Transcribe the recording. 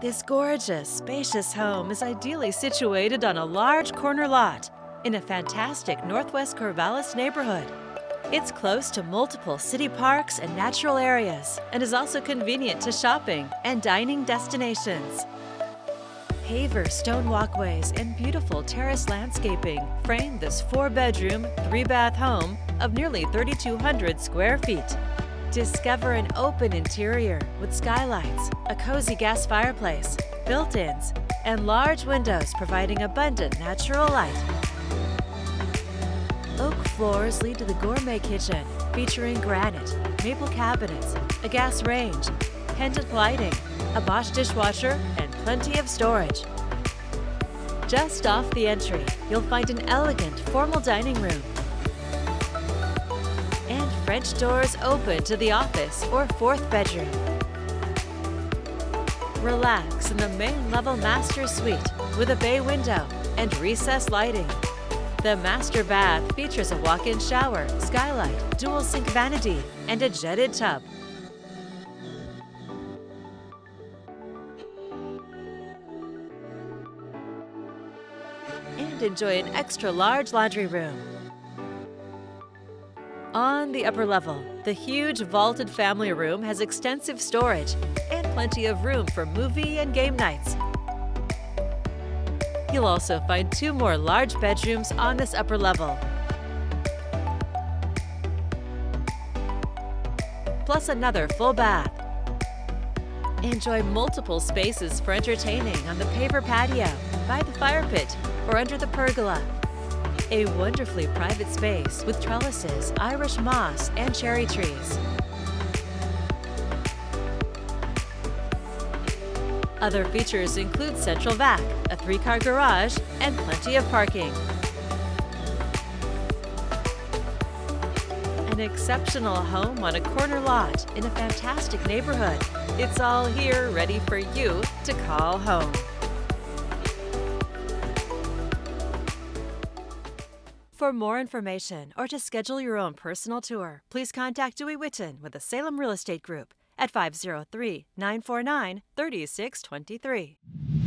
This gorgeous, spacious home is ideally situated on a large corner lot in a fantastic Northwest Corvallis neighborhood. It's close to multiple city parks and natural areas and is also convenient to shopping and dining destinations. Paver stone walkways and beautiful terrace landscaping frame this four bedroom, three bath home of nearly 3,200 square feet. Discover an open interior with skylights, a cozy gas fireplace, built ins, and large windows providing abundant natural light. Oak floors lead to the gourmet kitchen, featuring granite, maple cabinets, a gas range, pendant lighting, a Bosch dishwasher, and plenty of storage. Just off the entry, you'll find an elegant, formal dining room. French doors open to the office or fourth bedroom. Relax in the main level master suite with a bay window and recessed lighting. The master bath features a walk-in shower, skylight, dual sink vanity, and a jetted tub. And enjoy an extra large laundry room. On the upper level, the huge vaulted family room has extensive storage and plenty of room for movie and game nights. You'll also find two more large bedrooms on this upper level. Plus another full bath. Enjoy multiple spaces for entertaining on the paver patio, by the fire pit, or under the pergola. A wonderfully private space with trellises, Irish moss, and cherry trees. Other features include central vac, a three-car garage, and plenty of parking. An exceptional home on a corner lot in a fantastic neighborhood. It's all here ready for you to call home. For more information or to schedule your own personal tour, please contact Dewey Whitton with the Salem Real Estate Group at 503 949 3623.